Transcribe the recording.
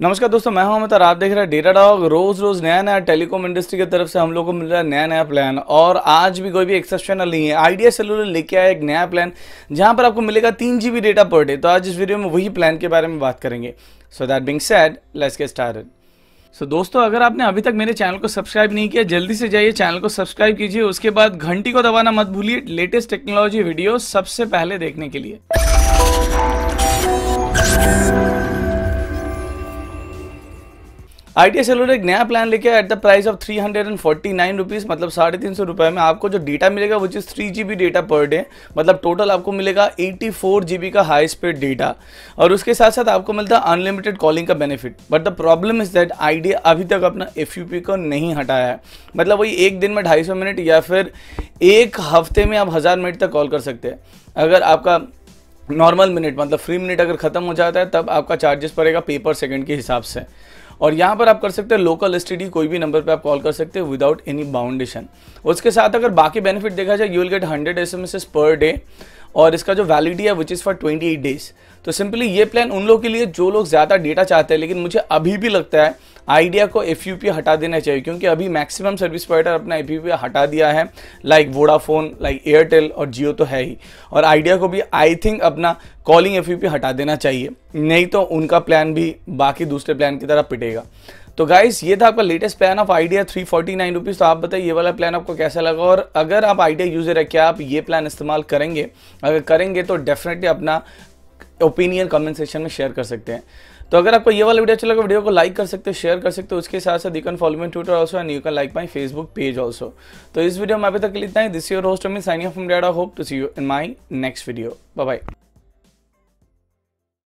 नमस्कार दोस्तों मैं हूँ अमित और आप देख रहे हैं डेटा डॉग। रोज रोज नया नया टेलीकॉम इंडस्ट्री की तरफ़ से हम लोग को मिल रहा है नया नया प्लान और आज भी कोई भी एक्सेप्शनल नहीं है। आइडिया सेलुलर लेके आया एक नया प्लान जहाँ पर आपको मिलेगा तीन जीबी डेटा पर डे तो आज इस वीडियो में वही प्लान के बारे में बात करेंगे। So that being said let's get started so so, दोस्तों अगर आपने अभी तक मेरे चैनल को सब्सक्राइब नहीं किया जल्दी से जाइए चैनल को सब्सक्राइब कीजिए। उसके बाद घंटी को दबाना मत भूलिए लेटेस्ट टेक्नोलॉजी वीडियो सबसे पहले देखने के लिए। आइडिया सेलुलर एक नया प्लान लेके at the price of three hundred and forty nine rupees मतलब साढ़े तीन सौ रुपये में आपको जो डेटा मिलेगा वो चीज़ three G B data per day मतलब टोटल आपको मिलेगा एटी फोर जी बी का हाई स्पीड डेटा और उसके साथ साथ आपको मिलता है अनलिमिटेड कॉलिंग का benefit but the problem is that Idea अभी तक अपना एफ़ यू पी को नहीं हटाया है। मतलब वही एक दिन में ढाई सौ मिनट या फिर एक हफ़्ते में आप हज़ार मिनट तक कॉल कर सकते हैं। अगर आपका नॉर्मल मिनट मतलब फ्री मिनट अगर ख़त्म हो जाता है, तब आपका चार्जेस पड़ेगा पेपर सेकंड के हिसाब से। और यहाँ पर आप कर सकते हैं लोकल एस कोई भी नंबर पर आप कॉल कर सकते हैं विदाउट एनी बाउंडेशन उसके साथ अगर बाकी बेनिफिट देखा जाए you will get hundred S per day और इसका जो वैलिडी है which is for twenty eight days तो सिंपली ये प्लान उन लोगों के लिए जो लोग ज़्यादा डेटा चाहते हैं, लेकिन मुझे अभी भी लगता है आइडिया को एफयूपी हटा देना चाहिए, क्योंकि अभी मैक्सिमम सर्विस प्रोवाइडर अपना एफयूपी हटा दिया है लाइक वोडाफोन लाइक एयरटेल और जियो तो है ही। और आइडिया को भी आई थिंक अपना कॉलिंग एफ़ हटा देना चाहिए, नहीं तो उनका प्लान भी बाकी दूसरे प्लान की तरह पिटेगा। तो गाइस ये था आपका latest plan of Idea three forty nine rupees तो आप बताइए, ये वाला प्लान आपको कैसा लगा? और अगर आप आइडिया यूज़र है, क्या आप ये प्लान इस्तेमाल करेंगे? अगर करेंगे तो डेफिनेटली अपना ओपिनियन कमेंट सेक्शन में शेयर कर सकते हैं। तो अगर आपको ये वाला वीडियो अच्छा लगा वीडियो को लाइक कर सकते हो शेयर कर सकते हो, उसके साथ साथ you can follow me Twitter also and you can like my Facebook page also तो इस वीडियो में अभी तक इतना है। This your host me signing from डेडा hope to see you in my next video bye